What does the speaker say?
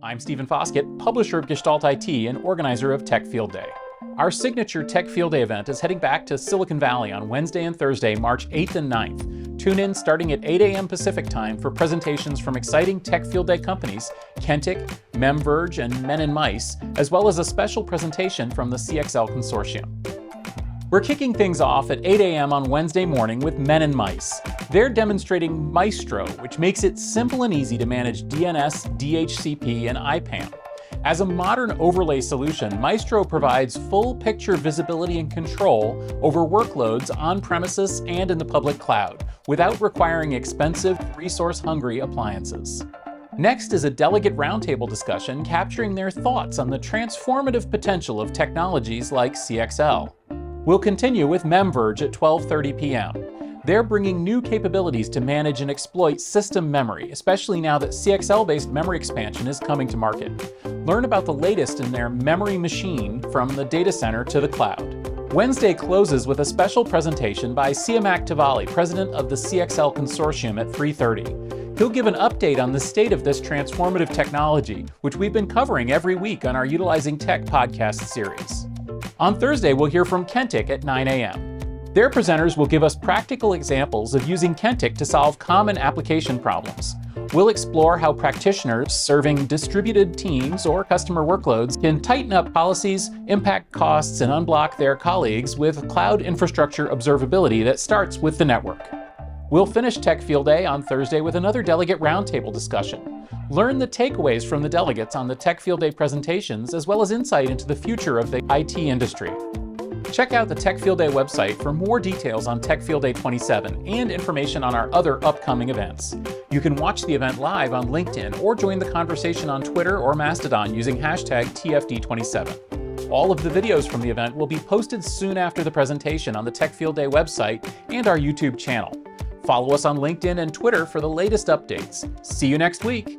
I'm Stephen Foskett, publisher of Gestalt IT and organizer of Tech Field Day. Our signature Tech Field Day event is heading back to Silicon Valley on Wednesday and Thursday, March 8th and 9th. Tune in starting at 8 a.m. Pacific time for presentations from exciting Tech Field Day companies Kentik, MemVerge, and Men and Mice, as well as a special presentation from the CXL Consortium. We're kicking things off at 8 a.m. on Wednesday morning with Men and Mice. They're demonstrating Micetro, which makes it simple and easy to manage DNS, DHCP, and IPAM. As a modern overlay solution, Micetro provides full picture visibility and control over workloads on premises and in the public cloud, without requiring expensive, resource-hungry appliances. Next is a delegate roundtable discussion capturing their thoughts on the transformative potential of technologies like CXL. We'll continue with MemVerge at 12:30 p.m. They're bringing new capabilities to manage and exploit system memory, especially now that CXL-based memory expansion is coming to market. Learn about the latest in their memory machine from the data center to the cloud. Wednesday closes with a special presentation by Siamak Tavallaei, president of the CXL Consortium at 3:30. He'll give an update on the state of this transformative technology, which we've been covering every week on our Utilizing Tech podcast series. On Thursday, we'll hear from Kentik at 9 a.m. Their presenters will give us practical examples of using Kentik to solve common application problems. We'll explore how practitioners serving distributed teams or customer workloads can tighten up policies, impact costs, and unblock their colleagues with cloud infrastructure observability that starts with the network. We'll finish Tech Field Day on Thursday with another delegate roundtable discussion. Learn the takeaways from the delegates on the Tech Field Day presentations, as well as insight into the future of the IT industry. Check out the Tech Field Day website for more details on Tech Field Day 27 and information on our other upcoming events. You can watch the event live on LinkedIn or join the conversation on Twitter or Mastodon using hashtag TFD27. All of the videos from the event will be posted soon after the presentation on the Tech Field Day website and our YouTube channel. Follow us on LinkedIn and Twitter for the latest updates. See you next week.